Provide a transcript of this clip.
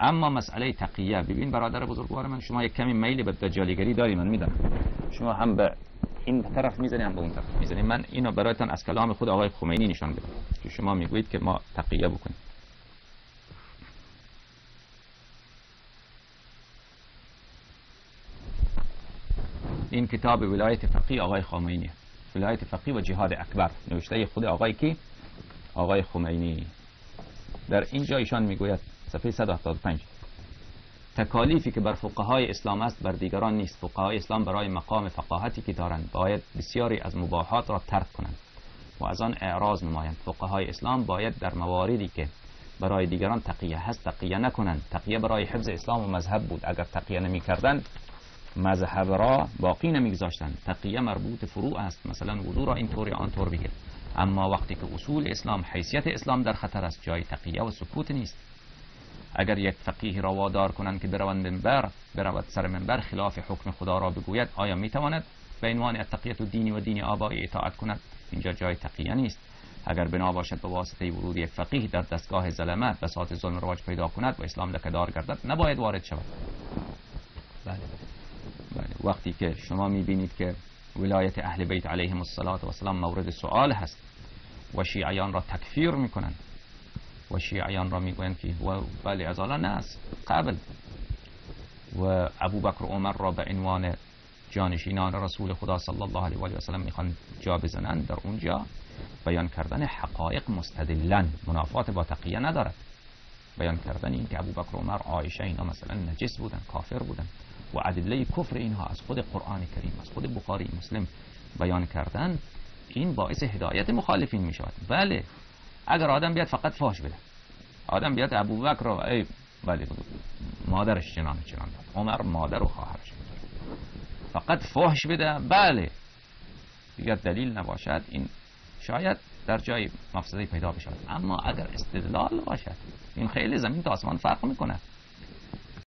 اما مسئله تقیه. ببین برادر بزرگوار من شما یک کمی میل به دجالیگری داری من میدم شما هم به این طرف می‌زنی هم به اون طرف می‌زنی. من اینو برایتان از کلام خود آقای خمینی نشان بدم. که شما می‌گویید که ما تقیه بکنیم. این کتاب ولایت فقی آقای خمینی ولایت فقی و جهاد اکبر. نوشته خود آقای کی؟ آقای خمینی. در اینجا ایشان می‌گوید صفحه 175 تکالیفی که بر فقهای اسلام است بر دیگران نیست. فقهای اسلام برای مقام فقاهتی که دارند باید بسیاری از مباحات را ترک کنند و از آن اعراض نمایند. فقهای اسلام باید در مواردی که برای دیگران تقیه هست تقیه نکنند. تقیه برای حفظ اسلام و مذهب بود. اگر تقیه نمی کردند مذهب را باقی نمیگذاشتند. تقیه مربوط فروع است. مثلا وضو را اینطور یا آنطور بگیر. اما وقتی که اصول اسلام حیثیت اسلام در خطر است جای تقیه و سکوت نیست. اگر یک فقیه را وادار کنند که برود منبر برود سر منبر خلاف حکم خدا را بگوید آیا می‌تواند به عنوان تقیت و دینی و دین آبایی اطاعت کند؟ اینجا جای تقیه نیست. اگر بنا باشد به واسطه ورود یک فقیه در دستگاه ظلمه بساط ظلم رواج پیدا کند و اسلام لکهدار گردد نباید وارد شود. بله. بله. وقتی که شما می‌بینید که ولایت اهل بیت علیهم السلام مورد سؤال هست و شیعیان را تکفیر می‌کنند و شیعیان را می‌گویند که و بله از حالا نه قبل. و ابو بکر و عمر را به عنوان جانشینان رسول خدا صلی الله علیه و سلم می‌خوان جا بزنند. در اونجا بیان کردن حقایق مستدلن منافات با تقیه ندارد. بیان کردن این که و عمر عایشه اینا مثلا نجس بودن کافر بودن و ادله کفر اینها از خود قرآن کریم از خود بخاری مسلم بیان کردن این باعث هدایت مخالفین می شود بله. اگر آدم بیاد فقط فاش بده. آدم بیاد ابو بکر رو ای بله مادرش چنان چنان. عمر مادر و خواهرش. فقط فحش بده. بله. دیگر دلیل نباشد. این شاید در جای مفسده پیدا بشود. اما اگر استدلال باشد این خیلی زمین تا آسمان فرق می‌کنه